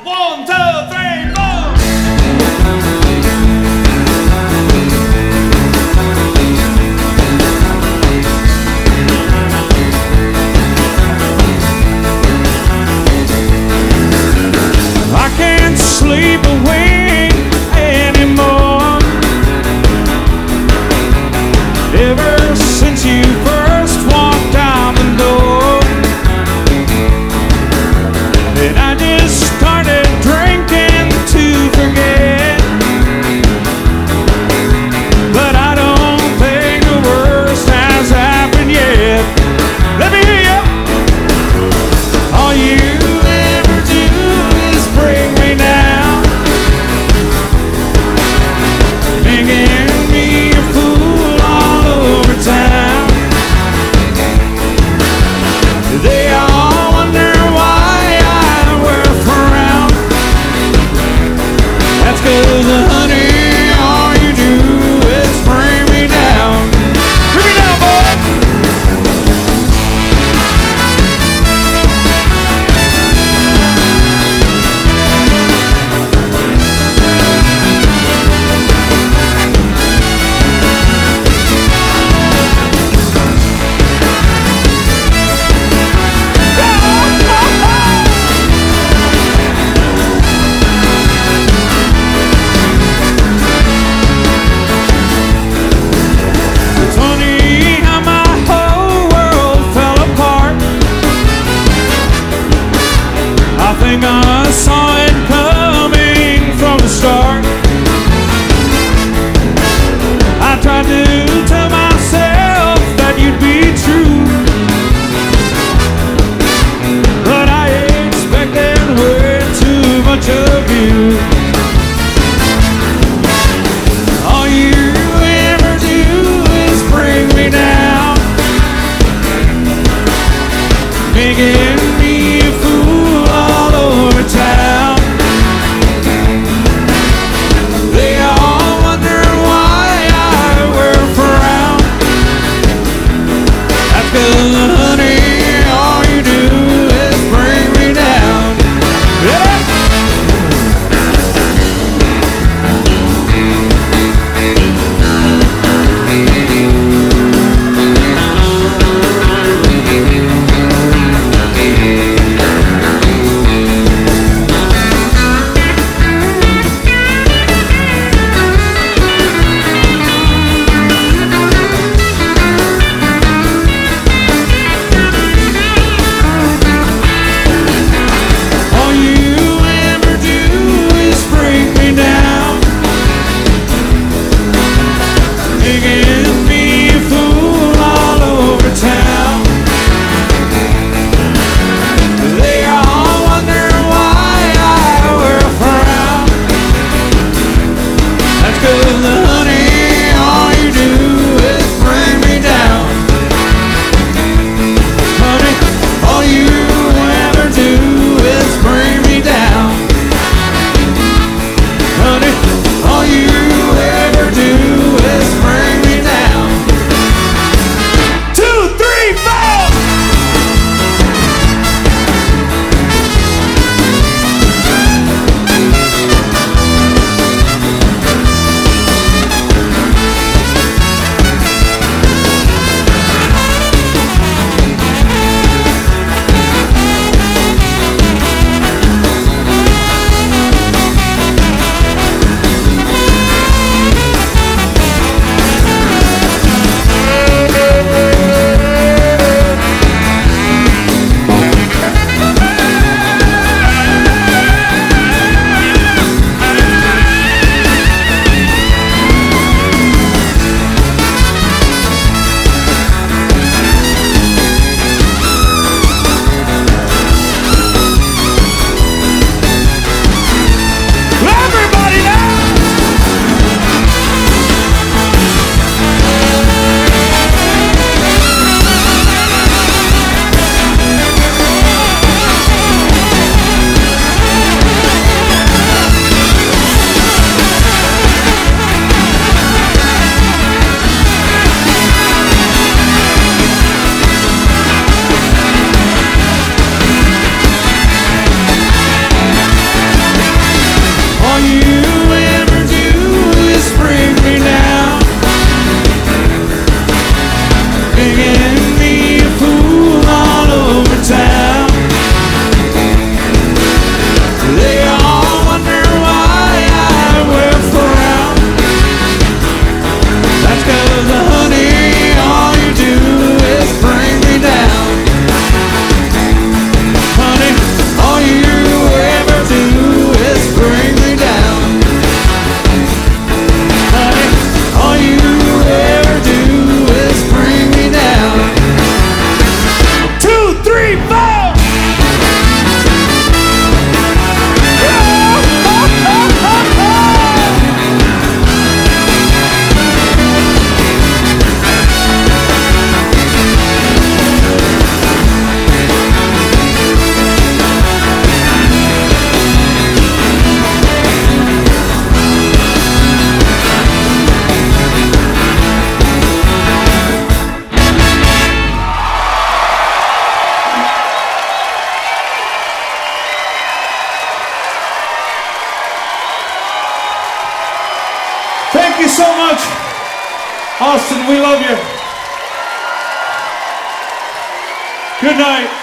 One, two, three, you. You so much. Austin, we love you. Good night.